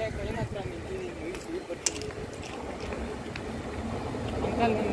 Ya, que hay